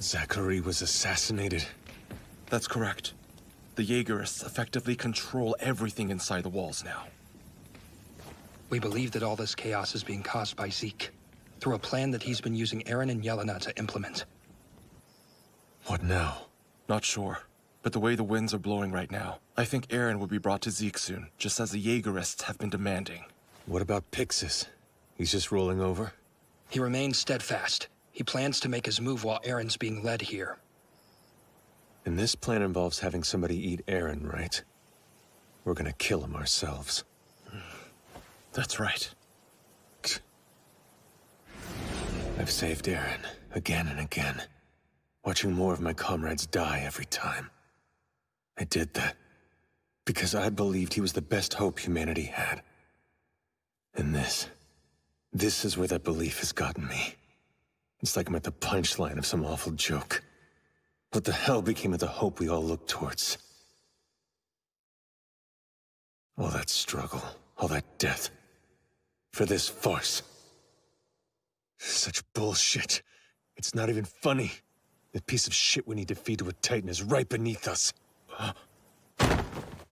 Zackly was assassinated. That's correct. The Jaegerists effectively control everything inside the walls now. We believe that all this chaos is being caused by Zeke, through a plan that he's been using Eren and Yelena to implement. What now? Not sure. But the way the winds are blowing right now, I think Eren will be brought to Zeke soon, just as the Jaegerists have been demanding. What about Pixis? He's just rolling over? He remains steadfast. He plans to make his move while Eren's being led here. And this plan involves having somebody eat Eren, right? We're gonna kill him ourselves. That's right. I've saved Eren, again and again. Watching more of my comrades die every time. I did that because I believed he was the best hope humanity had. And this, this is where that belief has gotten me. It's like I'm at the punchline of some awful joke. What the hell became of the hope we all looked towards? All that struggle, all that death. For this farce. Such bullshit. It's not even funny. The piece of shit we need to feed to a Titan is right beneath us.